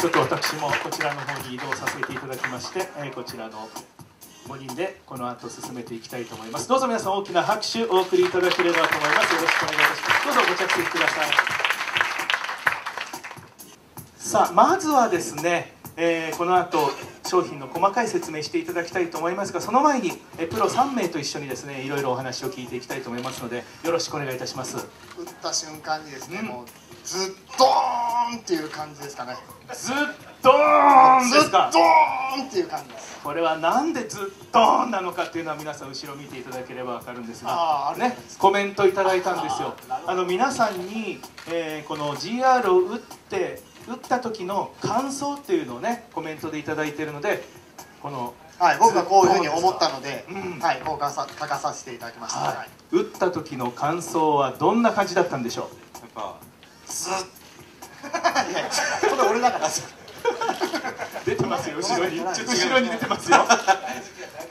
ちょっと私もこちらの方に移動させていただきまして、えーこちらの5人でこの後進めていきたいと思います。どうぞ皆さん大きな拍手お送りいただければと思います。よろしくお願いいたします。どうぞご着席ください。さあまずはですね、えーこの後商品の細かい説明していただきたいと思いますがその前に、えープロ3名と一緒にですねいろいろお話を聞いていきたいと思いますのでよろしくお願いいたします。打った瞬間にですね、うん。もうずっドーンっていう感じですかね。ずっとーんずっですか？ドーンっていう感じです。これはなんでずっとーんなのかっていうのは皆さん後ろ見ていただければ分かるんですがねコメントいただいたんですよ。あの皆さんに、えーこの GR を打って打った時の感想っていうのをねコメントでいただいているのでこのはい僕がこういうふうに思ったので、うん。はいこうかさ書かさせていただきました、はい。はい打った時の感想はどんな感じだったんでしょやっぱずっいやこれ俺だから。う出てますよ後ろに後ろに出てますよ。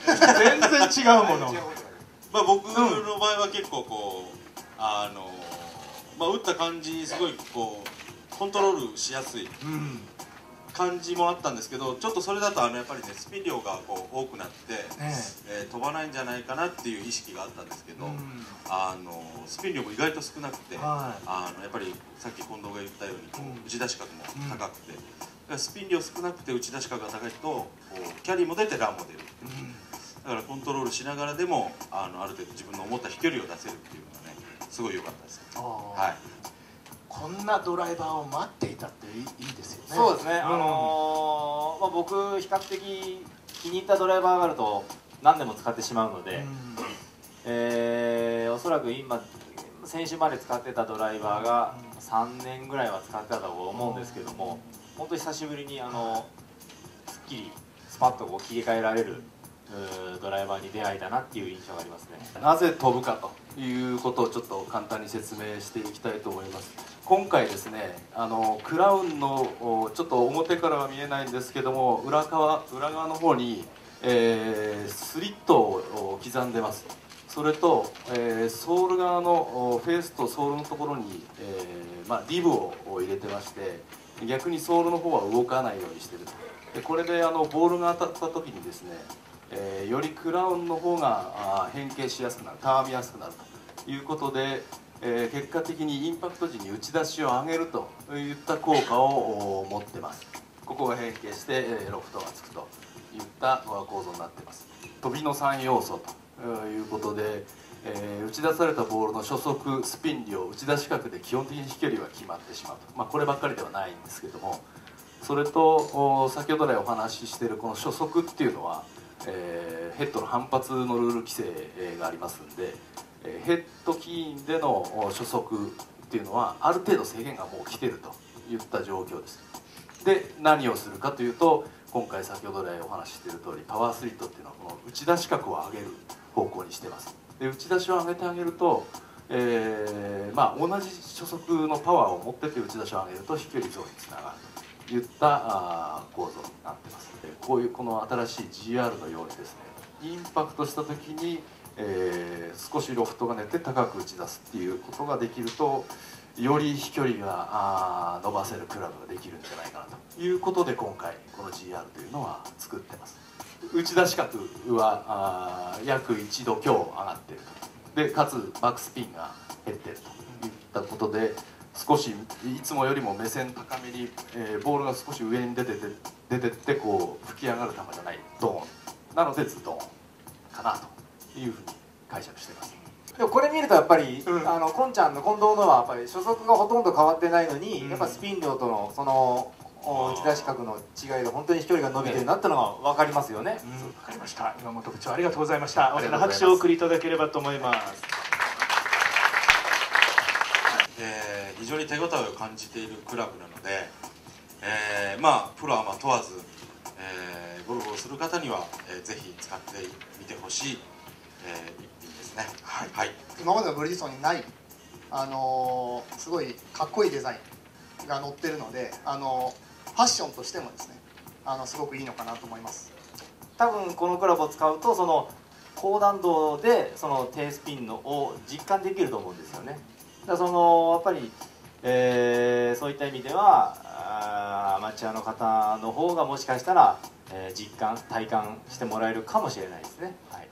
全然違うもの。まあ僕の場合は結構こうあのまあ打った感じすごいこうコントロールしやすい。うん感じもあったんですけどちょっとそれだとあのやっぱりねスピン量がこう多くなって、ねえ。ー飛ばないんじゃないかなっていう意識があったんですけど、うん。あのスピン量も意外と少なくて、はい。あのやっぱりさっき近藤が言ったようにこう、うん。打ち出し角も高くて、だからスピン量少なくて打ち出し角が高いとこうキャリーも出てランも出るだからコントロールしながらでもあのある程度自分の思った飛距離を出せるっていうのがねすごい良かったです。はいこんなドライバーを待っていたっていいですよね。そうですね、ん。あのーまあ、僕比較的気に入ったドライバーがあると何でも使ってしまうので、うん。えーおそらく今先週まで使ってたドライバーが3年ぐらいは使ってたと思うんですけども本当に久しぶりにあのすっきりスパッとこう切り替えられるドライバーに出会えたなっていう印象がありますね。なぜ飛ぶかということをちょっと簡単に説明していきたいと思います今回ですねあのクラウンのちょっと表からは見えないんですけども裏側裏側の方に、えースリットを刻んでます。それと、えーソール側のフェースとソールのところに、えーまあ、リブを入れてまして逆にソールの方は動かないようにしてると。でこれであのボールが当たった時にですねえーよりクラウンの方が変形しやすくなるたわみやすくなるということで、えー結果的にインパクト時に打ち出しを上げるといった効果を持ってます。ここが変形して、えーロフトがつくといったドア構造になってます。飛びの3要素ということで、えー打ち出されたボールの初速スピン量打ち出し角で基本的に飛距離は決まってしまうと、まあ、こればっかりではないんですけどもそれと先ほど来お話ししているこの初速っていうのは、えヘッドの反発のルール規制がありますんで、ヘッドキーでの初速っていうのはある程度制限がもう来てるといった状況です。で何をするかというと今回先ほど来お話ししている通りパワースリットっていうのはこの打ち出し角を上げる方向にしてます。で打ち出しを上げてあげると、えーまあ、同じ初速のパワーを持ってて打ち出しを上げると飛距離増につながるといったあ構造になってます。でこういうこの新しい GR のようにですねインパクトした時に、えー少しロフトが寝て高く打ち出すっていうことができるとより飛距離があ伸ばせるクラブができるんじゃないかなということで今回この GR というのは作ってます。打ち出し角は約1度強上がってると。でかつバックスピンが減ってるといったことで少しいつもよりも目線高めに、えーボールが少し上に出てて出てってこう吹き上がる球じゃないドーン。なのでズドーン。かなというふうに解釈しています。でもこれ見るとやっぱり、うん。あのこんちゃんの近藤のはやっぱり初速がほとんど変わってないのに、うん。やっぱスピン量とのそのお打ち出し角の違いで本当に飛距離が伸びてるなってのが分かりますよね、うん、わかりました。岩本部長ありがとうございました。大きな拍手をお送りいただければと思います。えー非常に手応えを感じているクラブなので、えーまあプロアマ問わず、えーゴルフをする方には、えーぜひ使ってみてほしい、えー一品ですね。はい、はい、今までのブリヂストンにないあのーすごいかっこいいデザインが載ってるのであのーファッションとしてもですねあのすごくいいのかなと思います。多分このクラブを使うとその高弾道でその低スピンのを実感できると思うんですよね。だからそのやっぱり、えーそういった意味ではあアマチュアの方の方がもしかしたら、えー実感体感してもらえるかもしれないですね。はい